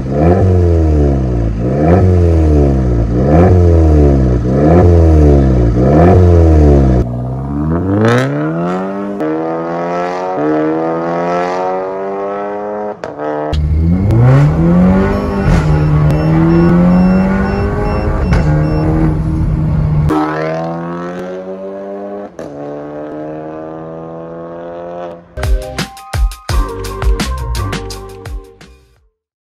Mm-hmm.